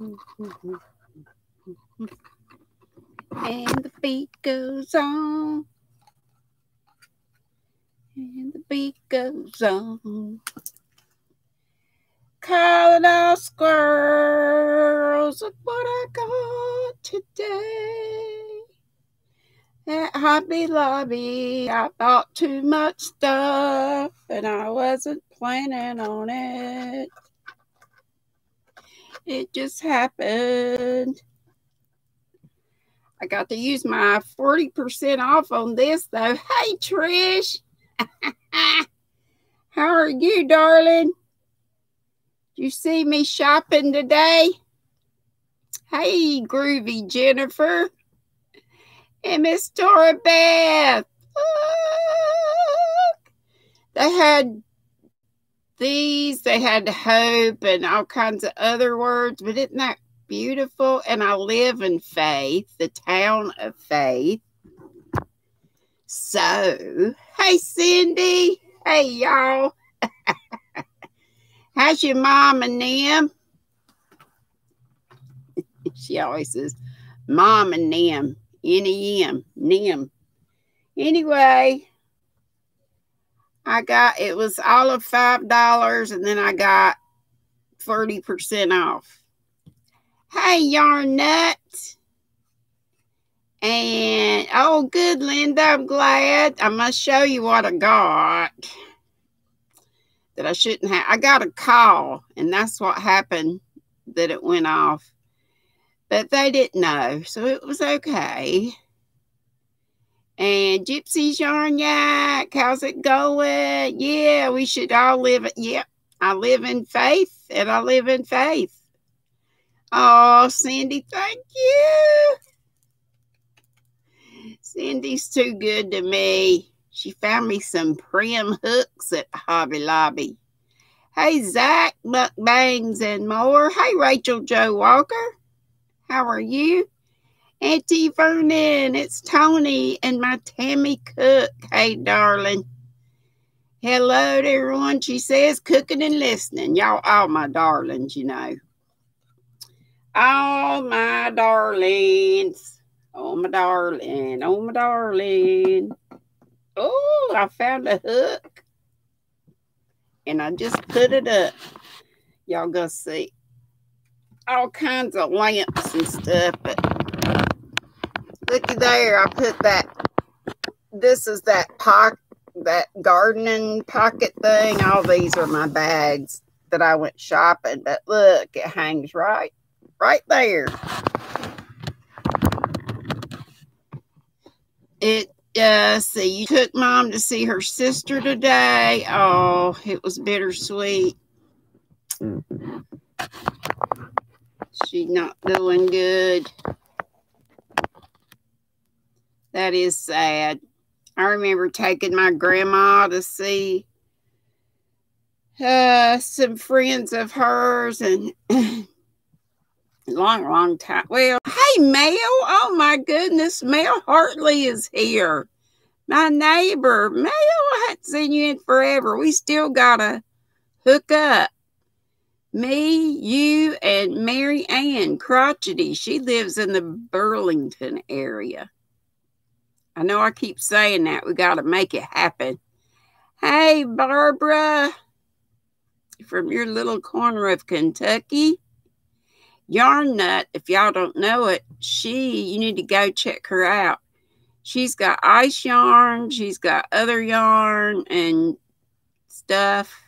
And the beat goes on. And the beat goes on. Calling all squirrels, look what I got today. At Hobby Lobby, I bought too much stuff and I wasn't planning on it. It just happened. I got to use my 40% off on this though. Hey, Trish. How are you, darling? You see me shopping today? Hey, groovy Jennifer. And Miss Beth. Look. They had these, they had hope and all kinds of other words, but isn't that beautiful? And I live in faith, the town of faith. So, hey, Cindy. Hey, y'all. How's your mom and them? she always says, Mom and them. N-E-M. Nem. Anyway, I got, it was all of $5 and then I got 30% off. Hey, yarn nuts. And oh, good, Linda. I'm glad. I must show you what I got that I shouldn't have. I got a call, and that's what happened that it went off. But they didn't know, so it was okay. And Gypsy's Yarn Yak, how's it going? Yeah, we should all live. Yep, I live in faith, and I live in faith. Oh, Cindy, thank you. Cindy's too good to me. She found me some prim hooks at Hobby Lobby. Hey, Zach, Mukbangs and more. Hey, Rachel Joe Walker. How are you? Auntie Vernon, it's Tony and my Tammy Cook. Hey, darling. Hello to everyone. She says, cooking and listening. Y'all, all my darlings, you know. All my darlings. Oh, my darling. Oh, my darling. Oh, I found a hook. And I just put it up. Y'all gonna see all kinds of lamps and stuff. But looky there, I put that. This is that pocket, that gardening pocket thing. All these are my bags that I went shopping. But look, it hangs right right there. It uh see you took mom to see her sister today. Oh, it was bittersweet. Mm-hmm. She's not doing good. That is sad. I remember taking my grandma to see uh, some friends of hers and long, long time. Well, hey, Mel. Oh, my goodness. Mel Hartley is here. My neighbor. Mel, I haven't seen you in forever. We still got to hook up. Me, you, and Mary Ann Crotchety. She lives in the Burlington area. I know I keep saying that. We got to make it happen. Hey, Barbara, from your little corner of Kentucky. Yarn Nut, if y'all don't know it, she, you need to go check her out. She's got ice yarn, she's got other yarn and stuff.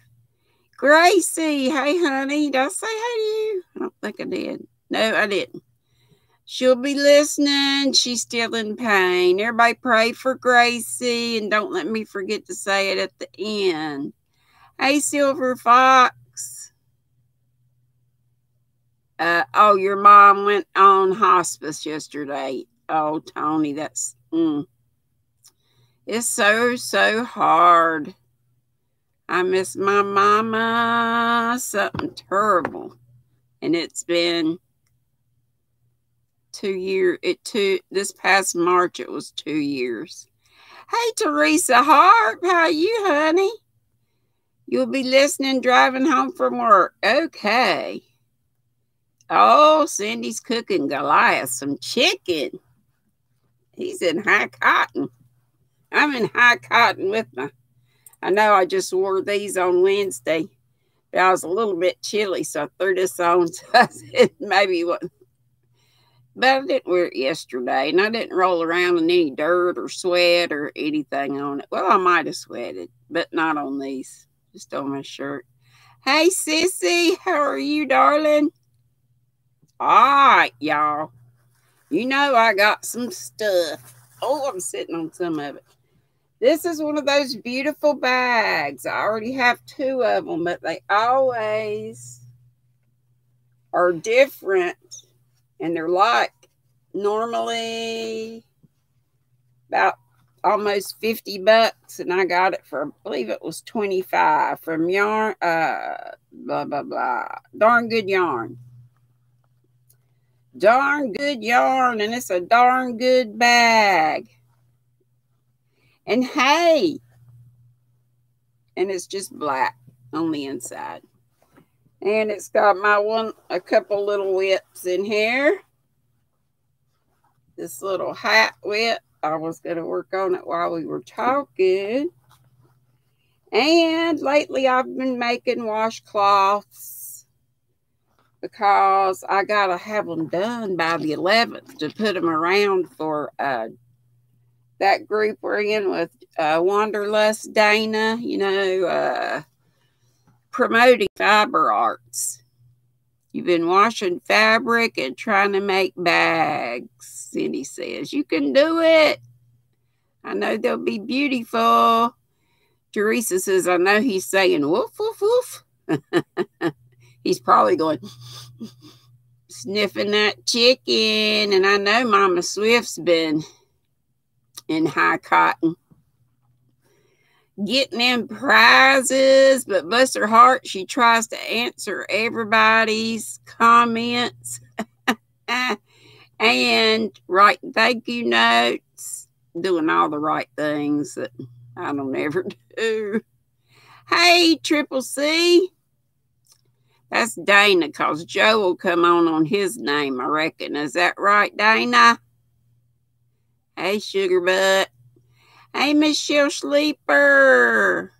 Gracie, hey honey, did I say hey to you? I don't think I did. No, I didn't. She'll be listening. She's still in pain. Everybody pray for Gracie and don't let me forget to say it at the end. Hey, Silver Fox. Uh, oh, your mom went on hospice yesterday. Oh, Tony, that's mm. it's so so hard. I miss my mama. Something terrible, and it's been two years. It two this past March. It was two years. Hey, Teresa Hart, how are you, honey? You'll be listening driving home from work. Okay. Oh, Cindy's cooking Goliath some chicken. He's in high cotton. I'm in high cotton with my. I know I just wore these on Wednesday. But I was a little bit chilly, so I threw this on. So maybe what. But I didn't wear it yesterday, and I didn't roll around in any dirt or sweat or anything on it. Well, I might have sweated, but not on these. Just on my shirt. Hey, Sissy, how are you, darling? All right, y'all. You know I got some stuff. Oh, I'm sitting on some of it. This is one of those beautiful bags. I already have two of them, but they always are different. And they're like normally about almost 50 bucks. And I got it for, I believe it was 25 from yarn, uh, blah, blah, blah. Darn good yarn. Darn good yarn. And it's a darn good bag. And hey, and it's just black on the inside. And it's got my one, a couple little whips in here. This little hat whip. I was going to work on it while we were talking. And lately I've been making washcloths because I got to have them done by the 11th to put them around for uh, that group we're in with uh, Wanderlust Dana, you know, uh, promoting fiber arts. You've been washing fabric and trying to make bags, Cindy says. You can do it. I know they'll be beautiful. Teresa says, I know he's saying woof, woof, woof. he's probably going sniffing that chicken. And I know Mama Swift's been in high cotton. Getting them prizes, but bless her heart, she tries to answer everybody's comments and write thank you notes, doing all the right things that I don't ever do. Hey, Triple C. That's Dana, because Joe will come on on his name, I reckon. Is that right, Dana? Hey, Sugar Butt. Hey, Michelle Sleeper.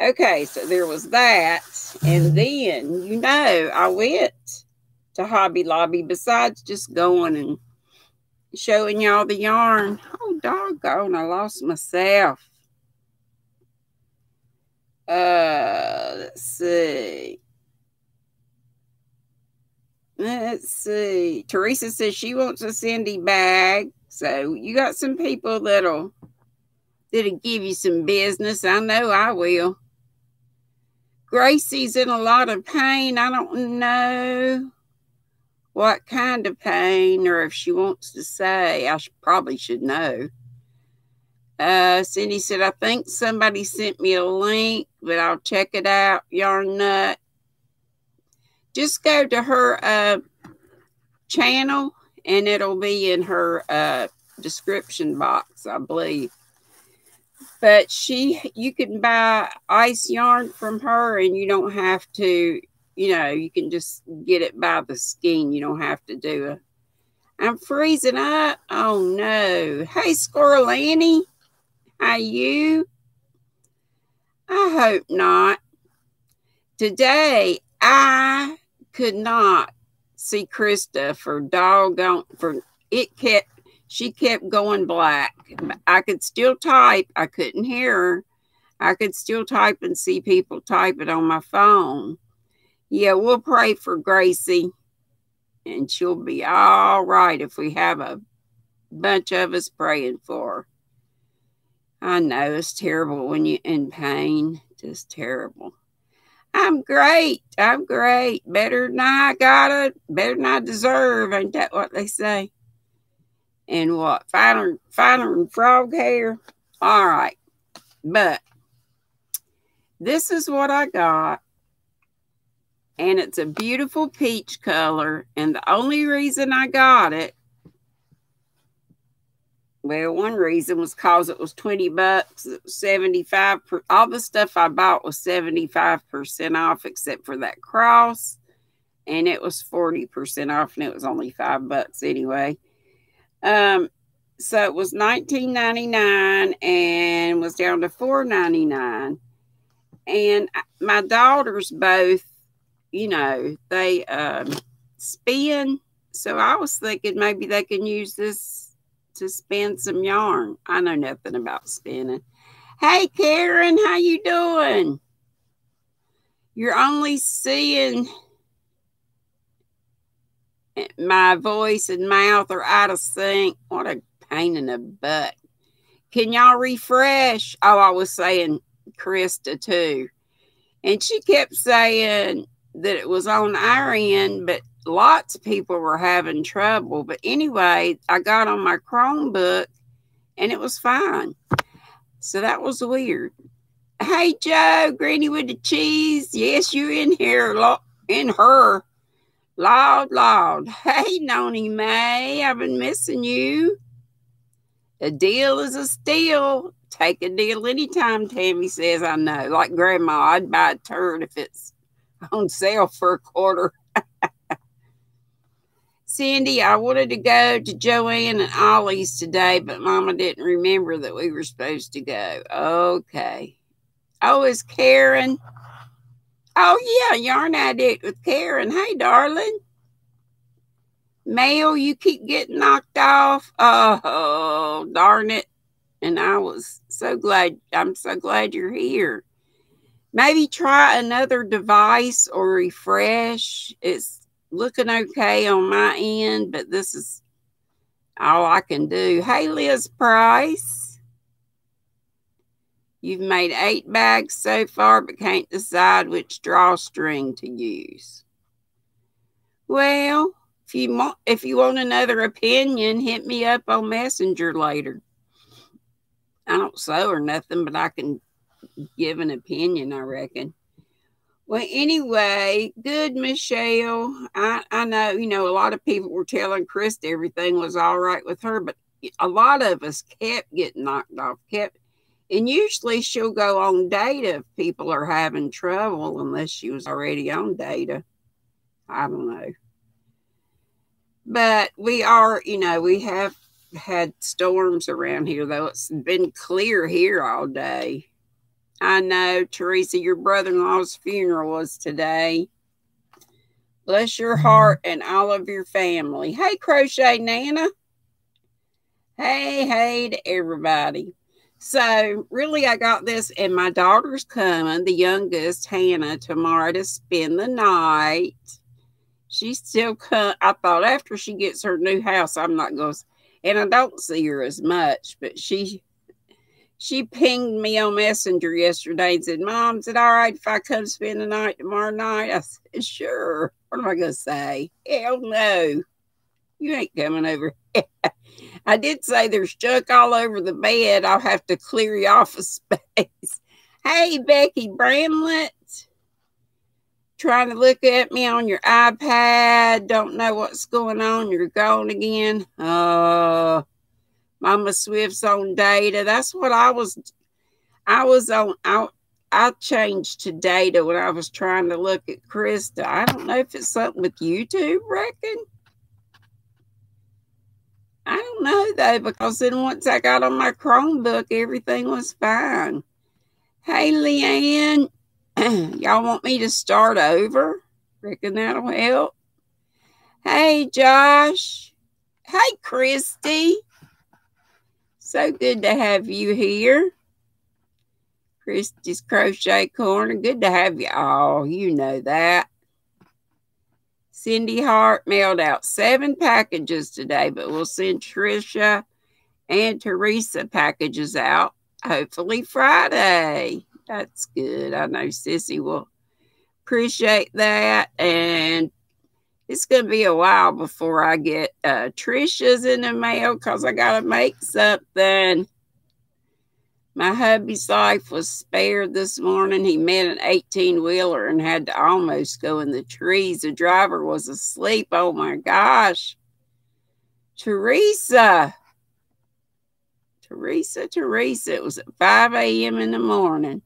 Okay, so there was that. And then, you know, I went to Hobby Lobby besides just going and showing y'all the yarn. Oh, doggone, I lost myself. Uh, let's see. Let's see. Teresa says she wants a Cindy bag. So you got some people that'll that'll give you some business. I know I will. Gracie's in a lot of pain. I don't know what kind of pain or if she wants to say. I probably should know. Uh, Cindy said, I think somebody sent me a link, but I'll check it out. Yarn Nut. Just go to her uh, channel and it'll be in her uh, description box, I believe. But she, you can buy ice yarn from her, and you don't have to, you know, you can just get it by the skein. You don't have to do it. I'm freezing up. Oh no. Hey, Squirrel Annie. How you? I hope not. Today, I could not see Krista for doggone for it kept she kept going black. I could still type. I couldn't hear her. I could still type and see people type it on my phone. Yeah, we'll pray for Gracie and she'll be all right if we have a bunch of us praying for her. I know it's terrible when you're in pain, just terrible. I'm great. I'm great. Better than I got it. Better than I deserve. Ain't that what they say? And what? Finer, finer than frog hair? All right. But this is what I got. And it's a beautiful peach color. And the only reason I got it well, one reason was because it was 20 bucks, 75 per, all the stuff I bought was 75% off except for that cross and it was 40% off and it was only five bucks anyway. Um, so it was 19.99 and was down to 4.99 and my daughters both you know they um spin. So i was thinking maybe they can use this to spin some yarn. I know nothing about spinning. Hey karen how you doing? You're only seeing my voice and mouth are out of sync what a pain in the butt. Can y'all refresh? Oh, I was saying Krista too. And she kept saying that it was on our end, but lots of people were having trouble. But anyway, I got on my Chromebook and it was fine. So that was weird. Hey, Joe, Granny with the cheese. Yes, you're in here, in her. Loud, loud. Hey, Noni May, I've been missing you. A deal is a steal. Take a deal anytime, Tammy says. I know. Like grandma, I'd buy a turd if it's on sale for a quarter. Cindy, I wanted to go to Joanne and Ollie's today, but Mama didn't remember that we were supposed to go. Okay. Oh, is Karen? Oh, yeah, Yarn Addict with Karen. Hey, darling. Mail, you keep getting knocked off. Oh, darn it. And I was so glad. I'm so glad you're here. Maybe try another device or refresh. It's looking okay on my end, but this is all I can do. Hey, Liz Price. You've made eight bags so far, but can't decide which drawstring to use. Well, if you want, if you want another opinion, hit me up on Messenger later. I don't sew or nothing, but I can give an opinion, I reckon. Well, anyway, good, Michelle. I, I know, you know, a lot of people were telling Krista everything was all right with her, but a lot of us kept getting knocked off, kept, and usually she'll go on data if people are having trouble, unless she was already on data. I don't know. But we are, you know, we have had storms around here, though it's been clear here all day. I know, Teresa, your brother in law's funeral was today. Bless your mm-hmm. heart and all of your family. Hey, Crochet Nana. Hey, hey to everybody. So, really, I got this, and my daughter's coming, the youngest, Hannah, tomorrow to spend the night she still come. I thought after she gets her new house, I'm not going to, and I don't see her as much, but she she pinged me on Messenger yesterday and said, Mom, is it all right if I come spend the night tomorrow night? I said, Sure. What am I going to say? Hell no. You ain't coming over. I did say there's junk all over the bed. I'll have to clear you off of space. Hey, Becky Bramlett trying to look at me on your iPad, don't know what's going on, you're gone again. Uh, Mama Swift's on data. That's what I was, I was on, I, I changed to data when I was trying to look at Krista. I don't know if it's something with YouTube, reckon. I don't know though, because then once I got on my Chromebook, everything was fine. Hey, Leanne. Y'all want me to start over? Reckon that'll help. Hey, Josh. Hey, Christy. So good to have you here. Christy's Crochet Corner. Good to have you all. You know that. Cindy Hart mailed out seven packages today, but we'll send Trisha and Teresa packages out hopefully Friday. That's good. I know Sissy will appreciate that. And it's going to be a while before I get uh, Trisha's in the mail because I got to make something. My hubby's life was spared this morning. He met an 18 wheeler and had to almost go in the trees. The driver was asleep. Oh my gosh. Teresa. Teresa, Teresa. It was at 5 a.m. in the morning.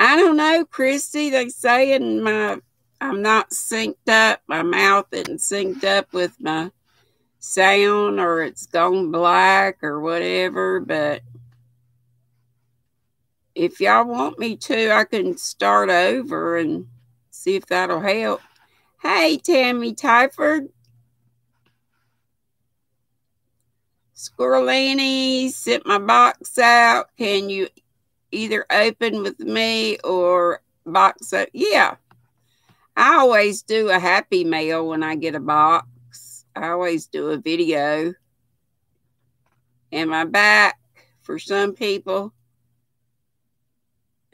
I don't know, Christy. They say in my I'm not synced up. My mouth isn't synced up with my sound or it's gone black or whatever. But if y'all want me to, I can start over and see if that'll help. Hey, Tammy Tyford. Squirrelini sent my box out. Can you either open with me or box up? Yeah. I always do a happy mail when I get a box. I always do a video. Am I back for some people?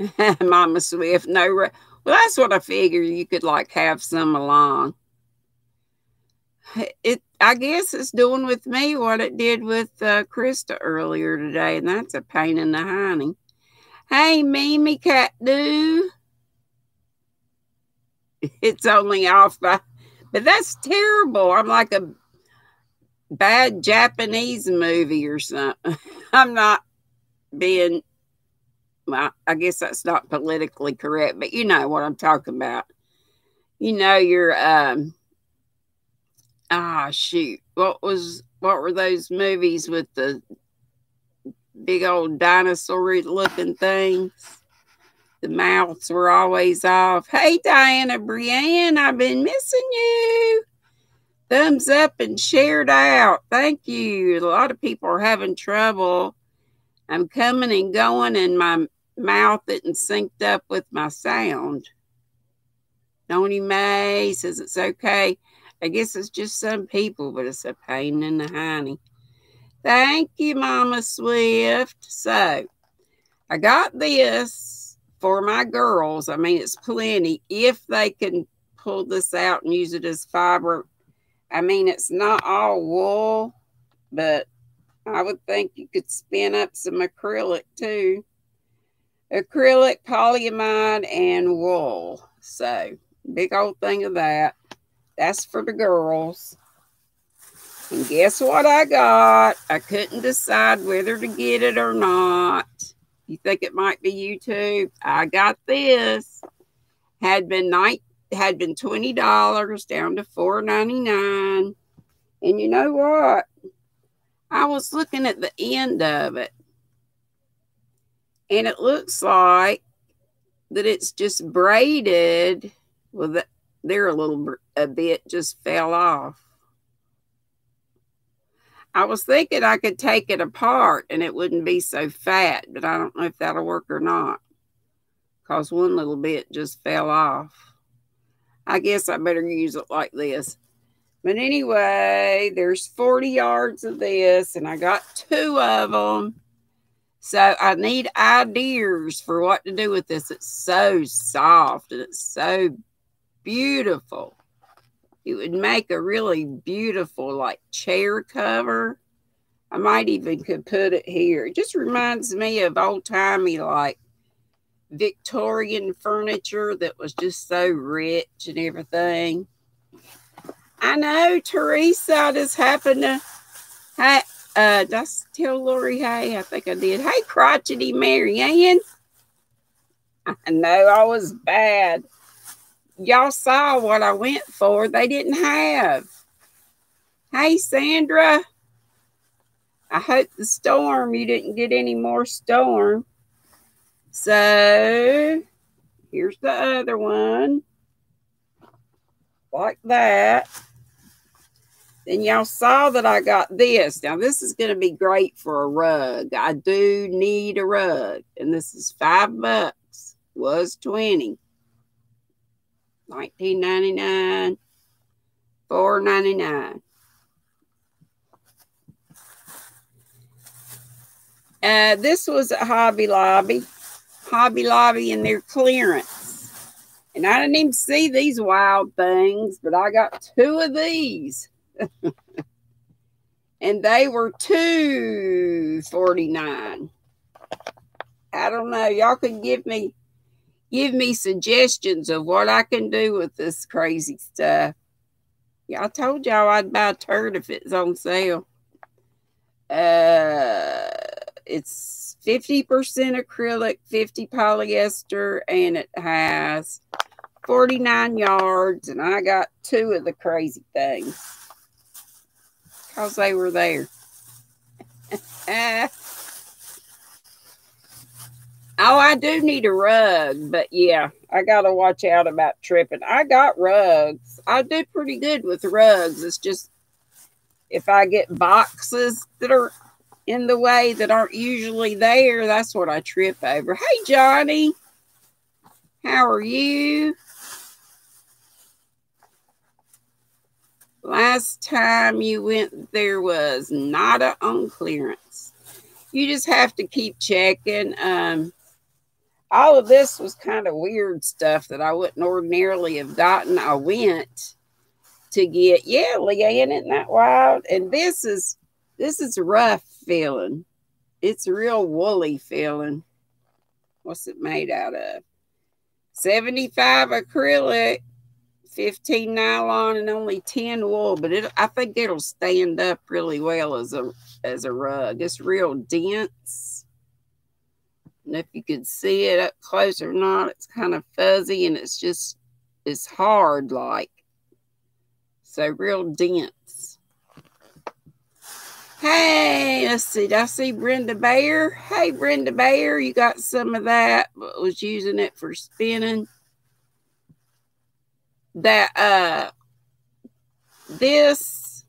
Mama Swift, no. Well, that's what I figured. You could like have some along. It, I guess it's doing with me what it did with uh, Krista earlier today, and that's a pain in the hiney. Hey, Mimi Cat Do. It's only off by, but that's terrible. I'm like a bad Japanese movie or something. I'm not being I guess that's not politically correct, but you know what I'm talking about. You know, you're, um, ah, shoot. What was, what were those movies with the big old dinosaur looking things? The mouths were always off. Hey, Diana Brienne, I've been missing you. Thumbs up and shared out. Thank you. A lot of people are having trouble I'm coming and going, and my mouth isn't synced up with my sound. Tony May says it's okay. I guess it's just some people, but it's a pain in the hiney. Thank you, Mama Swift. So I got this for my girls. I mean, it's plenty if they can pull this out and use it as fiber. I mean, it's not all wool, but I would think you could spin up some acrylic too. Acrylic, polyamide, and wool. So, big old thing of that. That's for the girls. And guess what I got? I couldn't decide whether to get it or not. You think it might be YouTube? I got this. Had been night had been twenty dollars down to four ninety nine. And you know what? I was looking at the end of it, and it looks like that it's just braided. Well, the, there a little a bit just fell off. I was thinking I could take it apart and it wouldn't be so fat, but I don't know if that'll work or not. Because one little bit just fell off. I guess I better use it like this. But anyway, there's 40 yards of this, and I got two of them. So I need ideas for what to do with this. It's so soft and it's so beautiful. It would make a really beautiful like chair cover. I might even could put it here. It just reminds me of old timey like Victorian furniture that was just so rich and everything. I know, Teresa. Just happened to. Uh, did I tell Lori hey? I think I did. Hey, crotchety Marianne. I know I was bad. Y'all saw what I went for. They didn't have. Hey, Sandra. I hope the storm, you didn't get any more storm. So here's the other one. Like that. Then y'all saw that I got this. Now, this is going to be great for a rug. I do need a rug. And this is five bucks. Was 20. 19.99. 4.99. Uh, this was at Hobby Lobby. Hobby Lobby and their clearance. And I didn't even see these wild things, but I got two of these. and they were two forty nine. I don't know. Y'all can give me give me suggestions of what I can do with this crazy stuff. Yeah, I told y'all I'd buy a turd if it's on sale. Uh, it's 50% acrylic, 50 polyester, and it has 49 yards, and I got two of the crazy things because they were there. oh, I do need a rug, but yeah, I got to watch out about tripping. I got rugs. I do pretty good with rugs. It's just if I get boxes that are in the way that aren't usually there, that's what I trip over. Hey, Johnny. How are you? Last time you went there was not on clearance. You just have to keep checking. Um, all of this was kind of weird stuff that I wouldn't ordinarily have gotten. I went to get, yeah, Leanne, isn't that wild? And this is this is rough feeling. It's real woolly feeling. What's it made out of? 75 acrylic, 15 nylon, and only 10 wool. But it, I think it'll stand up really well as a as a rug. It's real dense. And if you could see it up close or not, it's kind of fuzzy and it's just it's hard like. So real dense. Hey, let's see. Did I see Brenda Bear? Hey, Brenda Bear, you got some of that, but was using it for spinning. That uh this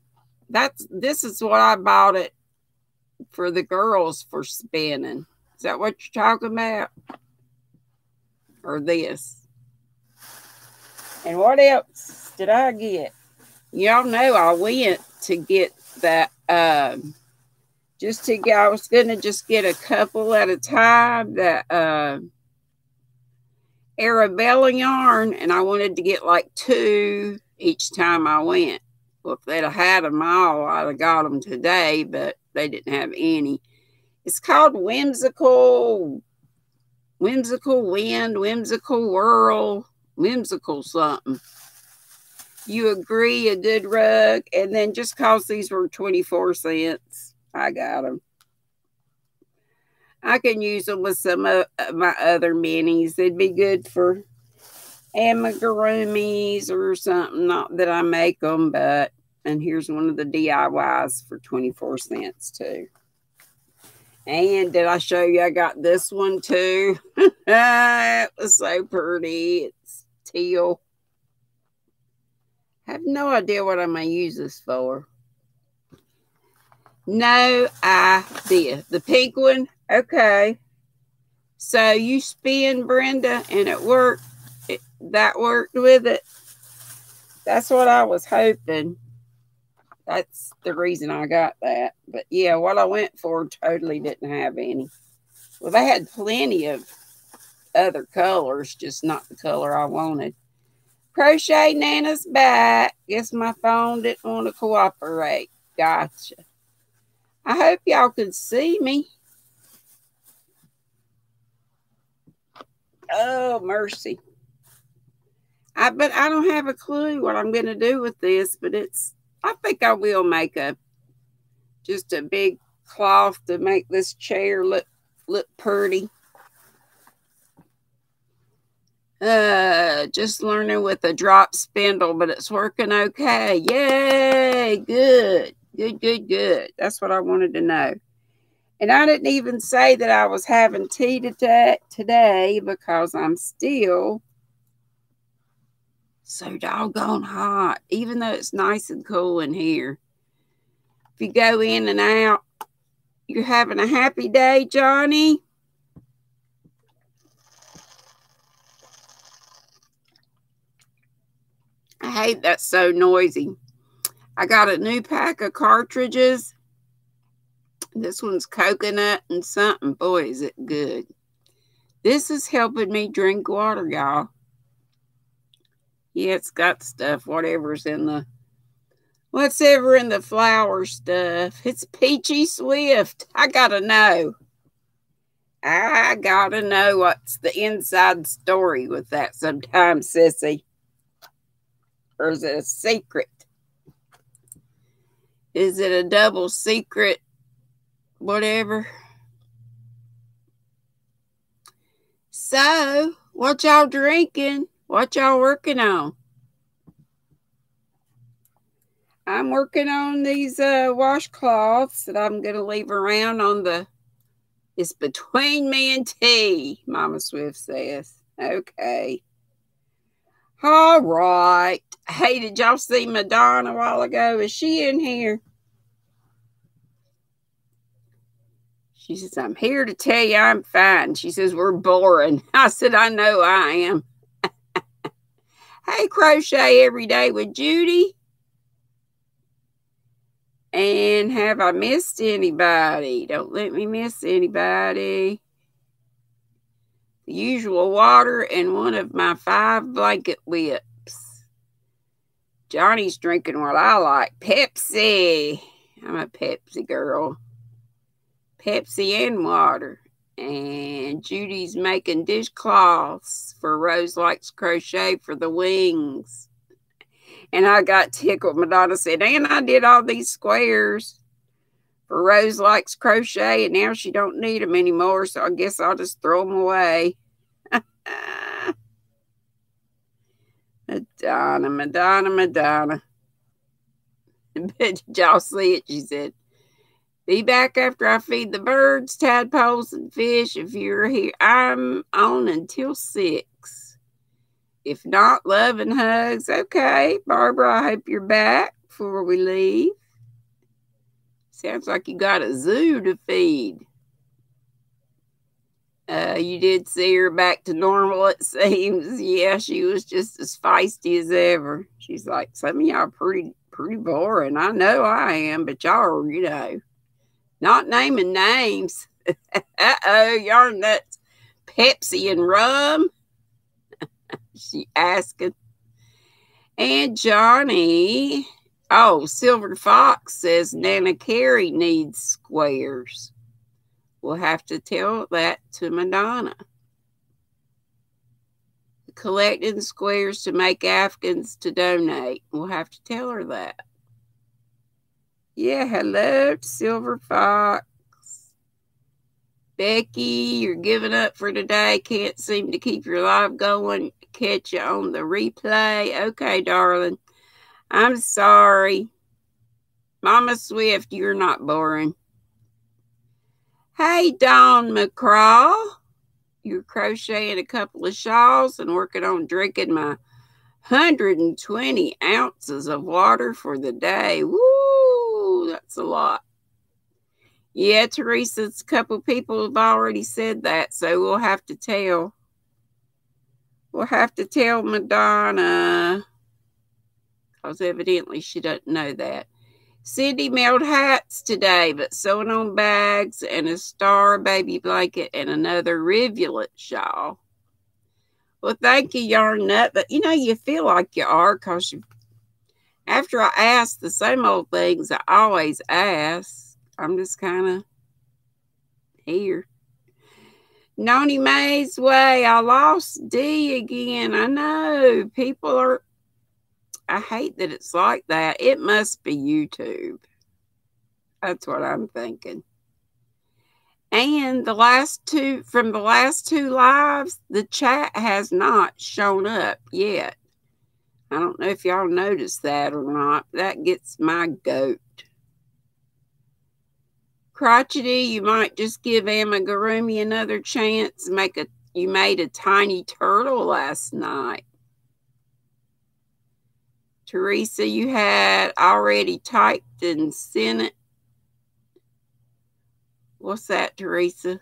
that's this is what I bought it for the girls for spinning. Is that what you're talking about? Or this? And what else did I get? Y'all know I went to get that um, just to get, I was going to just get a couple at a time that uh, Arabella yarn, and I wanted to get like two each time I went. Well, if they'd have had them all, I'd have got them today, but they didn't have any. It's called Whimsical, Whimsical Wind, Whimsical Whirl, Whimsical something you agree a good rug and then just cause these were 24 cents i got them i can use them with some of uh, my other minis. They'd be good for amigurumis or something not that i make them but and here's one of the diys for 24 cents too. And did i show you i got this one too? It was so pretty. It's teal. I have no idea what I'm going to use this for. No idea. The pink one, okay. So you spin, Brenda, and it worked. It, that worked with it. That's what I was hoping. That's the reason I got that. But yeah, what I went for totally didn't have any. Well, they had plenty of other colors, just not the color I wanted. Crochet Nana's back. Guess my phone didn't want to cooperate. Gotcha. I hope y'all can see me. Oh, mercy. I but I don't have a clue what I'm going to do with this, but it's I think I will make a just a big cloth to make this chair look look pretty. Uh, just learning with a drop spindle, but it's working okay. Yay! Good, good, good, good. That's what I wanted to know. And I didn't even say that I was having tea today, today because I'm still so doggone hot, even though it's nice and cool in here. If you go in and out, you're having a happy day, Johnny. I hate that so noisy. I got a new pack of cartridges. This one's coconut and something. Boy, is it good. This is helping me drink water, y'all. Yeah, it's got stuff, whatever's in the, what's ever in the flower stuff. It's Peachy Swift. I gotta know. I gotta know what's the inside story with that sometimes, sissy or is it a secret? Is it a double secret? Whatever. So, what y'all drinking? What y'all working on? I'm working on these uh, washcloths that I'm going to leave around on the. It's between me and tea, Mama Swift says. Okay. All right. Hey, did y'all see Madonna a while ago? Is she in here? She says, I'm here to tell you I'm fine. She says, We're boring. I said, I know I am. hey, crochet every day with Judy. And have I missed anybody? Don't let me miss anybody. The usual water and one of my five blanket whips. Johnny's drinking what I like Pepsi. I'm a Pepsi girl. Pepsi and water. And Judy's making dishcloths for Rose Likes Crochet for the wings. And I got tickled. Madonna said, and I did all these squares for Rose Likes Crochet, and now she don't need them anymore, so I guess I'll just throw them away. Madonna, Madonna, Madonna. Did y'all see it? She said, be back after I feed the birds, tadpoles, and fish. If you're here, I'm on until six. If not, love and hugs. Okay, Barbara, I hope you're back before we leave. Sounds like you got a zoo to feed. Uh, you did see her back to normal, it seems. Yeah, she was just as feisty as ever. She's like, some of y'all pretty pretty boring. I know I am, but y'all you know, not naming names. Uh-oh, y'all nuts. Pepsi and rum she asking. And Johnny, oh, Silver Fox says Nana Carey needs squares. We'll have to tell that to Madonna. Collecting squares to make Afghans to donate. We'll have to tell her that. Yeah, hello, Silver Fox. Becky, you're giving up for today. Can't seem to keep your live going catch you on the replay. Okay, darling. I'm sorry. Mama Swift, you're not boring. Hey, Dawn McCraw. You're crocheting a couple of shawls and working on drinking my 120 ounces of water for the day. Woo, that's a lot. Yeah, Teresa's a couple people have already said that, so we'll have to tell. We'll have to tell Madonna because evidently she doesn't know that. Cindy mailed hats today, but sewing on bags and a star baby blanket and another rivulet shawl. Well, thank you, Yarn Nut. But you know, you feel like you are because you, after I ask the same old things I always ask, I'm just kind of here. Noni Mae's way. I lost D again. I know. People are. I hate that it's like that. It must be YouTube. That's what I'm thinking. And the last two, from the last two lives, the chat has not shown up yet. I don't know if y'all noticed that or not. That gets my goat crotchety, you might just give amigurumi another chance. Make a you made a tiny turtle last night. Teresa, you had already typed and sent it. What's that, Teresa?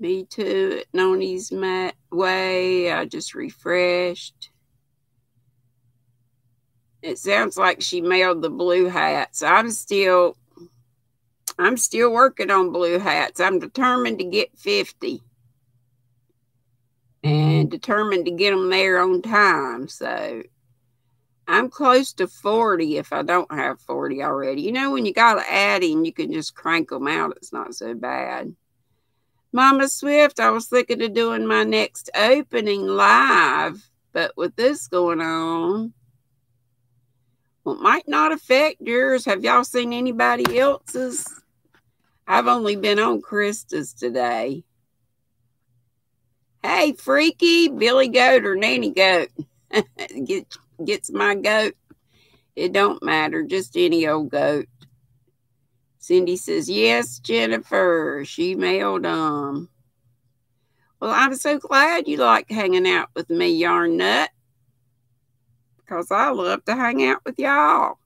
Me too, at Noni's way. I just refreshed. It sounds like she mailed the blue hats. I'm still I'm still working on blue hats. I'm determined to get 50 and determined to get them there on time. So I'm close to 40 if I don't have 40 already. You know, when you got to add in, you can just crank them out. It's not so bad. Mama Swift, I was thinking of doing my next opening live, but with this going on, well, it might not affect yours. Have y'all seen anybody else's? I've only been on Krista's today. Hey, freaky Billy Goat or Nanny Goat Get, gets my goat. It don't matter, just any old goat. Cindy says, Yes, Jennifer. She mailed them. Well, I'm so glad you like hanging out with me, Yarn Nut, because I love to hang out with y'all.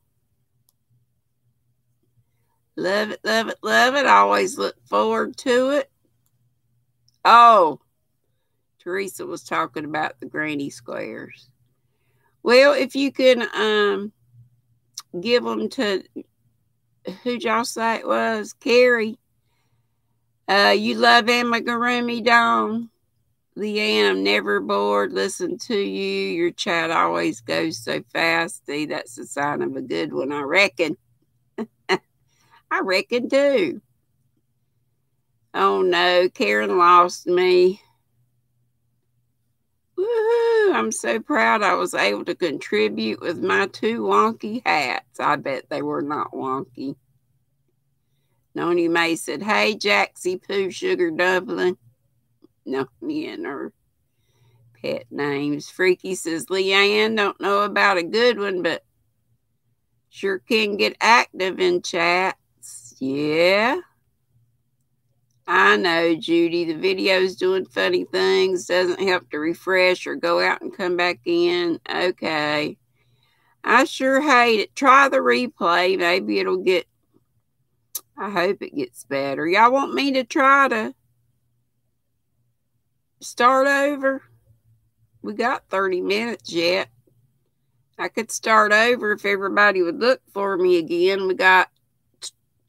Love it, love it, love it. I always look forward to it. Oh, Teresa was talking about the granny squares. Well, if you can um, give them to who y'all say it was, Carrie. Uh, you love amigurumi, Dawn. Leanne, I'm never bored. Listen to you. Your chat always goes so fast. See, that's a sign of a good one, I reckon. I reckon too. Oh no, Karen lost me. I'm so proud I was able to contribute with my two wonky hats. I bet they were not wonky. Noni May said, Hey, Jaxie Pooh Sugar Dublin. No, me and her pet names. Freaky says, Leanne, don't know about a good one, but sure can get active in chats. Yeah. I know, Judy. The video's doing funny things. Doesn't help to refresh or go out and come back in. Okay. I sure hate it. Try the replay. Maybe it'll get. I hope it gets better. Y'all want me to try to start over? We got 30 minutes yet. I could start over if everybody would look for me again. We got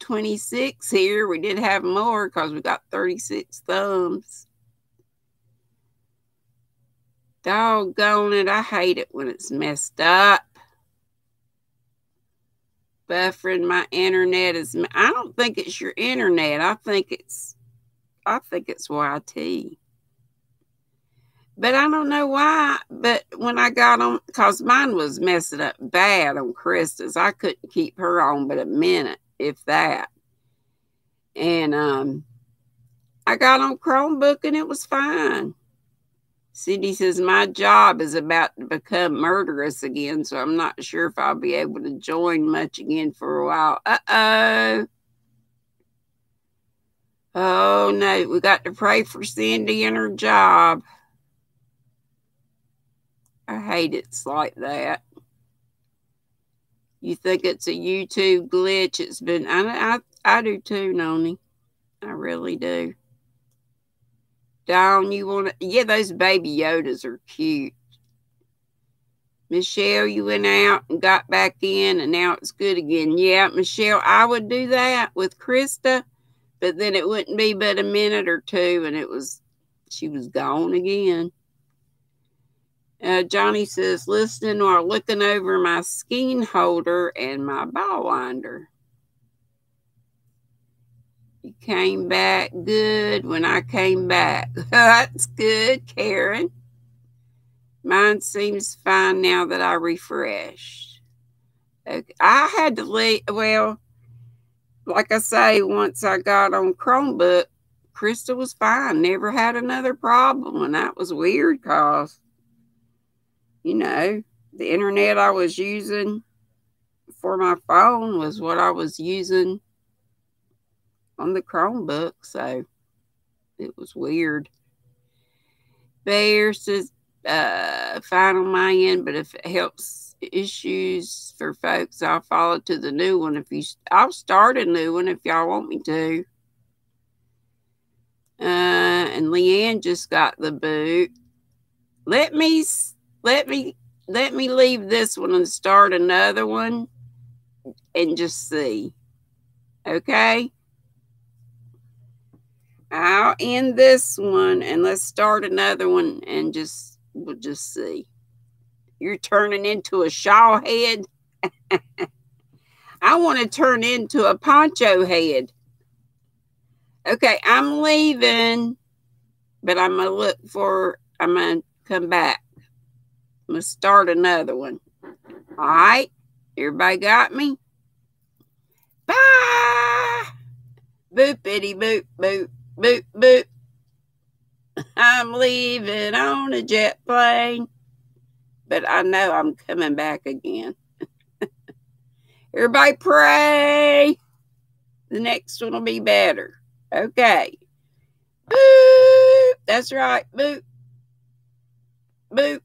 26 here. We did have more because we got 36 thumbs. Doggone it. I hate it when it's messed up. Buffering my internet is I don't think it's your internet. I think it's I think it's YT. But I don't know why. But when I got on, because mine was messing up bad on Krista's, I couldn't keep her on but a minute if that. And um, I got on Chromebook and it was fine. Cindy says, My job is about to become murderous again, so I'm not sure if I'll be able to join much again for a while. Uh oh. Oh no, we got to pray for Cindy and her job. I hate it's like that. You think it's a YouTube glitch? It's been, I, I, I do too, Noni. I really do. Dawn, you want to, yeah, those baby Yodas are cute. Michelle, you went out and got back in, and now it's good again. Yeah, Michelle, I would do that with Krista, but then it wouldn't be but a minute or two, and it was, she was gone again. Uh, Johnny says, listening or looking over my skein holder and my ball winder. You came back good when I came back. That's good, Karen. Mine seems fine now that I refreshed. Okay. I had to leave. Well, like I say, once I got on Chromebook, Krista was fine. Never had another problem. And that was weird because you know, the internet I was using for my phone was what I was using on the Chromebook. So it was weird. Bear says, uh, fine on my end, but if it helps issues for folks, I'll follow to the new one. If you, I'll start a new one if y'all want me to. Uh, and Leanne just got the boot. Let me let me let me leave this one and start another one and just see. Okay? I'll end this one and let's start another one and just we'll just see. You're turning into a shawl head. I want to turn into a poncho head. Okay, I'm leaving, but I'm gonna look for I'm gonna come back. To start another one. All right. Everybody got me? Bye. Boop, bitty, boop, boop, boop, boop. I'm leaving on a jet plane, but I know I'm coming back again. Everybody pray. The next one will be better. Okay. Boop. That's right. Boop. Boop.